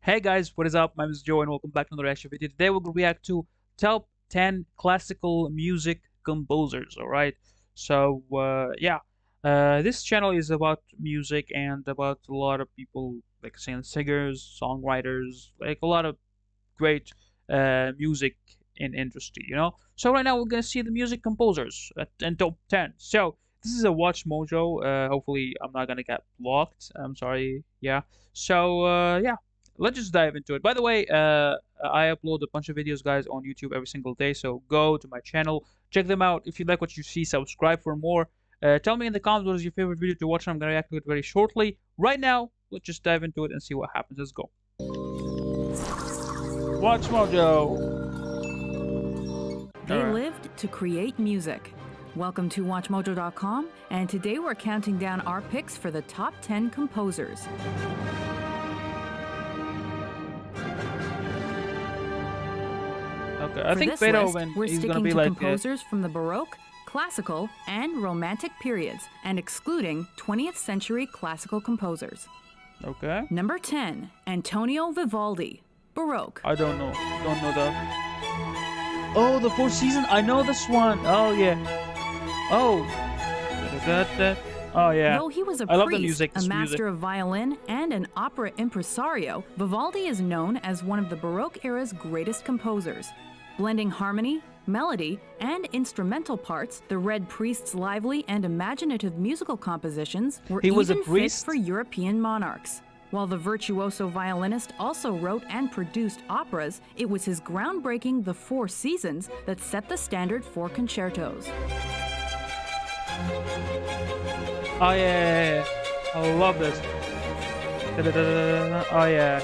Hey guys, what is up? My name is Joe and welcome back to another reaction video. Today we're going to react to top 10 classical music composers, alright? So, uh, yeah, uh, this channel is about music and about a lot of people, like saying singers, songwriters, like a lot of great uh, music in industry, you know? So right now we're going to see the music composers at, in top 10. So, this is a watch mojo uh, hopefully i'm not gonna get blocked i'm sorry yeah so uh, yeah let's just dive into it. By the way uh, i upload a bunch of videos guys on youtube every single day so go to my channel. Check them out. If you like what you see subscribe for more. Uh, tell me in the comments what is your favorite video to watch. I'm gonna react to it very shortly. Right now let's just dive into it and see what happens. Let's go. Watch mojo. They right. lived to create music. Welcome to WatchMojo.com, and today we're counting down our picks for the top 10 composers. Okay, I for think Beethoven list, we're is sticking be to like composers from the Baroque, Classical, and Romantic periods, and excluding 20th century classical composers. Okay. Number 10, Antonio Vivaldi, Baroque. I don't know. Don't know that. Oh, the Four Seasons. I know this one. Oh yeah. Oh. Oh yeah. Though he was a I priest, music, a master music. of violin, and an opera impresario, Vivaldi is known as one of the Baroque era's greatest composers. Blending harmony, melody, and instrumental parts, the Red Priest's lively and imaginative musical compositions were he was even a priest? fit for European monarchs. While the virtuoso violinist also wrote and produced operas, it was his groundbreaking The Four Seasons that set the standard for concertos. Oh yeah. I love this. Oh yeah.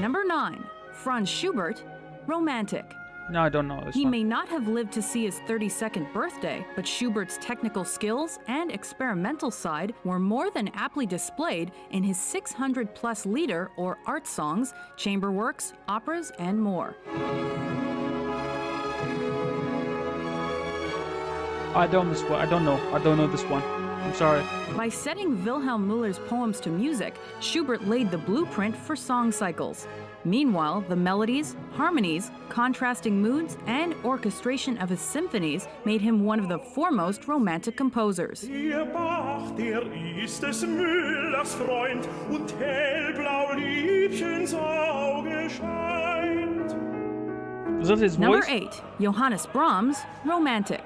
Number nine, Franz Schubert, Romantic. No, I don't know He one. may not have lived to see his 32nd birthday, but Schubert's technical skills and experimental side were more than aptly displayed in his 600 plus lieder or art songs, chamber works, operas, and more. I don't this one. I don't know. I don't know this one. I'm sorry. By setting Wilhelm Müller's poems to music, Schubert laid the blueprint for song cycles. Meanwhile, the melodies, harmonies, contrasting moods, and orchestration of his symphonies made him one of the foremost romantic composers. Ihr Bach, der ist des Müllers Freund und hellblau Liebchens Auge scheint. Was that his Number 8. Johannes Brahms, Romantic.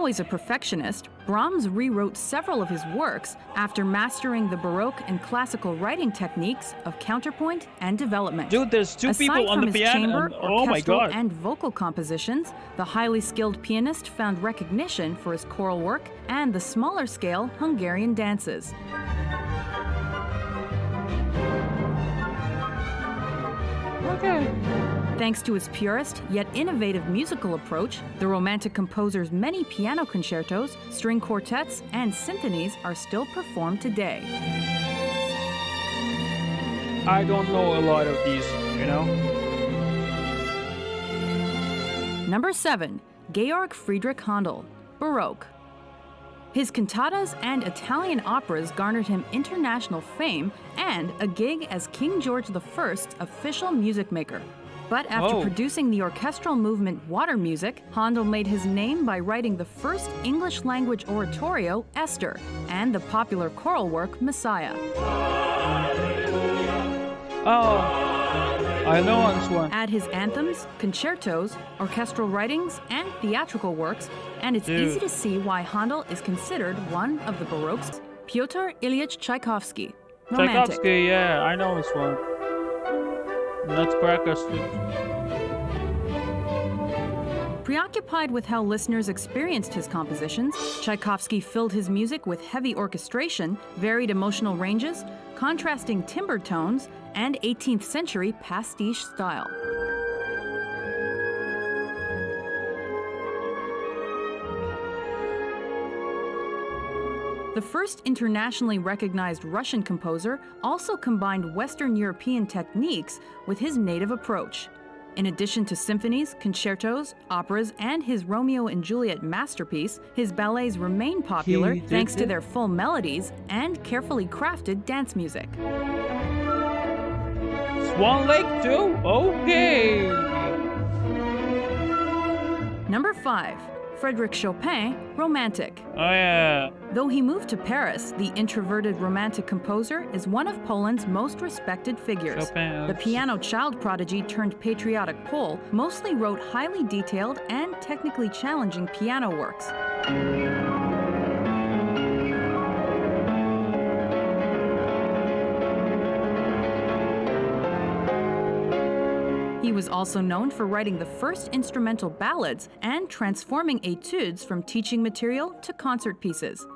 Always a perfectionist, Brahms rewrote several of his works after mastering the Baroque and classical writing techniques of counterpoint and development. Dude, there's two Aside people on from the his piano. chamber, and- oh my god. and vocal compositions, the highly skilled pianist found recognition for his choral work and the smaller scale Hungarian dances. Okay. Thanks to his purist yet innovative musical approach, the Romantic composer's many piano concertos, string quartets, and symphonies are still performed today. I don't know a lot of these, you know? Number 7. Georg Friedrich Handel, Baroque. His cantatas and Italian operas garnered him international fame and a gig as King George I's official music maker. But after producing the orchestral movement Water Music, Handel made his name by writing the first English language oratorio, Esther, and the popular choral work, Messiah. Oh, I know one. Add his anthems, concertos, orchestral writings, and theatrical works, and it's Dude. easy to see why Handel is considered one of the Baroque's Pyotr Ilyich Tchaikovsky. Romantic. Tchaikovsky, yeah, I know this one. Preoccupied with how listeners experienced his compositions, Tchaikovsky filled his music with heavy orchestration, varied emotional ranges, contrasting timbre tones, and 18th century pastiche style. The first internationally recognized Russian composer also combined Western European techniques with his native approach. In addition to symphonies, concertos, operas, and his Romeo and Juliet masterpiece, his ballets remain popular thanks to their full melodies and carefully crafted dance music. Swan Lake too? Okay. Number 5. Frédéric Chopin, Romantic. Oh yeah. Though he moved to Paris, the introverted romantic composer is one of Poland's most respected figures. Chopin. The piano child prodigy turned patriotic Pole mostly wrote highly detailed and technically challenging piano works. He was also known for writing the first instrumental ballads and transforming etudes from teaching material to concert pieces.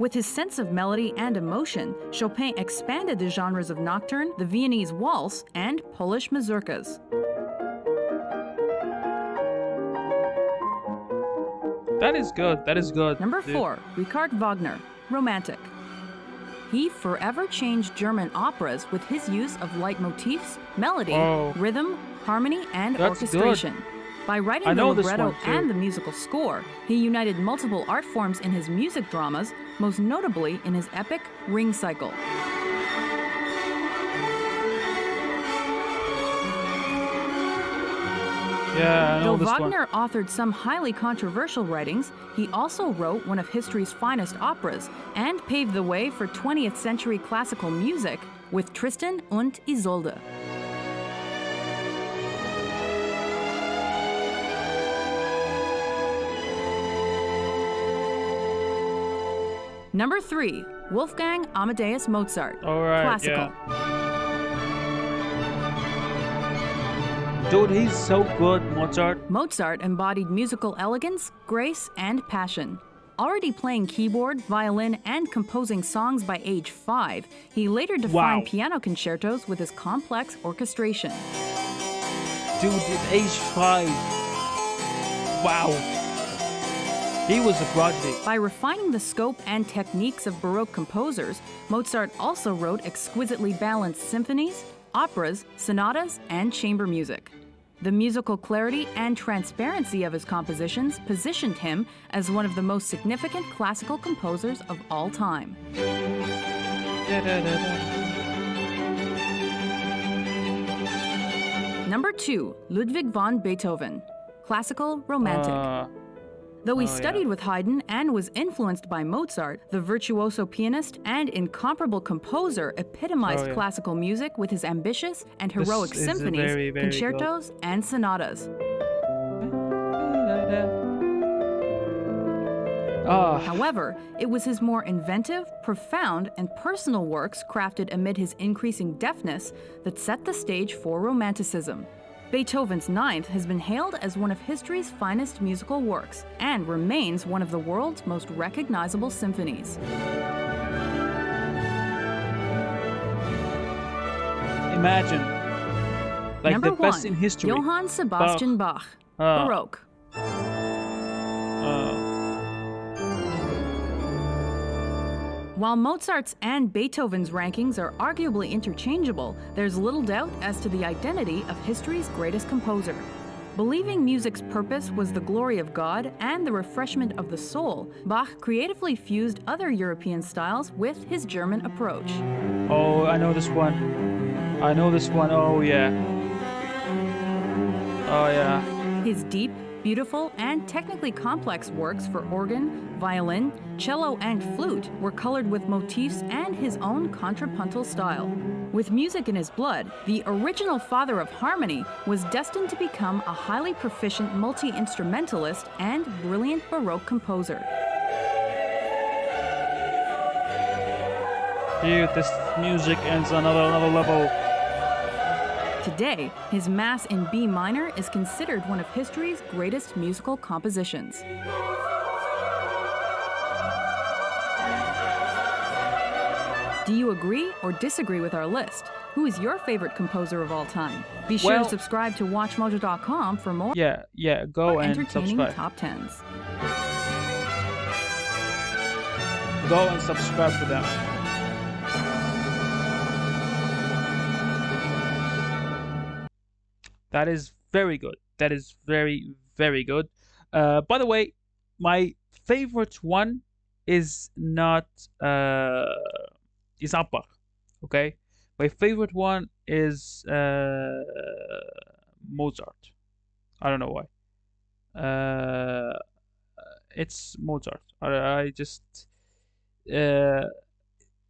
With his sense of melody and emotion, Chopin expanded the genres of nocturne, the Viennese waltz, and Polish mazurkas. That is good. That is good. Number dude. four, Richard Wagner, Romantic. He forever changed German operas with his use of leitmotifs, melody, Oh. rhythm, harmony, and That's good. orchestration. By writing the libretto and the musical score, he united multiple art forms in his music dramas, most notably in his epic Ring Cycle. Yeah, I know Though Wagner authored some highly controversial writings, he also wrote one of history's finest operas and paved the way for 20th century classical music with Tristan und Isolde. Number 3, Wolfgang Amadeus Mozart. All right. Classical. Yeah. Dude, he's so good, Mozart. Mozart embodied musical elegance, grace, and passion. Already playing keyboard, violin, and composing songs by age five, he later defined Wow. piano concertos with his complex orchestration. Dude, at age five. Wow. He was a prodigy. By refining the scope and techniques of Baroque composers, Mozart also wrote exquisitely balanced symphonies, operas, sonatas, and chamber music. The musical clarity and transparency of his compositions positioned him as one of the most significant classical composers of all time. Number 2, Ludwig van Beethoven. Classical Romantic. Uh, Though he Oh, yeah. studied with Haydn and was influenced by Mozart, the virtuoso pianist and incomparable composer epitomized Oh, yeah. classical music with his ambitious and heroic is symphonies, very, very good. concertos, and sonatas. Ah, However, it was his more inventive, profound, and personal works crafted amid his increasing deafness that set the stage for Romanticism. Beethoven's Ninth has been hailed as one of history's finest musical works and remains one of the world's most recognizable symphonies. imagine. Like Number the best in history. Johann Sebastian Bach, Ah. Baroque. While Mozart's and Beethoven's rankings are arguably interchangeable, there's little doubt as to the identity of history's greatest composer. Believing music's purpose was the glory of God and the refreshment of the soul, Bach creatively fused other European styles with his German approach. oh, I know this one. I know this one. Oh yeah. Oh yeah. His deep, beautiful, and technically complex works for organ, violin, cello, and flute were colored with motifs and his own contrapuntal style. With music in his blood, the original father of harmony was destined to become a highly proficient multi instrumentalist and brilliant Baroque composer. Dude, this music ends another another level. Today, his Mass in B minor is considered one of history's greatest musical compositions. Do you agree or disagree with our list? Who is your favorite composer of all time? Be sure Well- to subscribe to WatchMojo.com for more Yeah, yeah. Go and entertaining subscribe. top tens. Go and subscribe to them. That is very good. That is very very good. Uh, by the way, my favorite one is not uh, is Bach. Okay, my favorite one is uh, Mozart. I don't know why. Uh, it's Mozart. I, I just uh,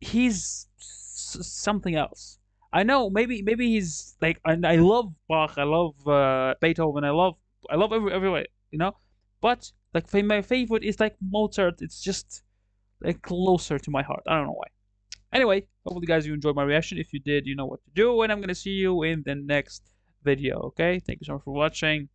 he's something else. I know maybe maybe he's like I, I love Bach, I love uh, Beethoven, I love I love every everywhere, you know. But like my favorite is like Mozart. It's just like closer to my heart. I don't know why. Anyway, hopefully guys you enjoyed my reaction. If you did, you know what to do, and I'm gonna see you in the next video. Okay, thank you so much for watching.